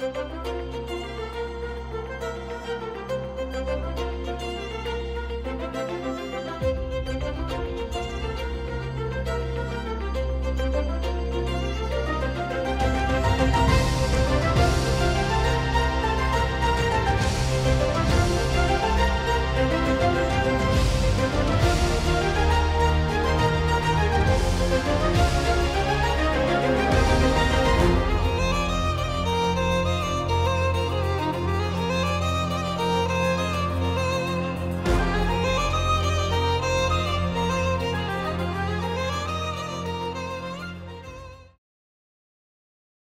Música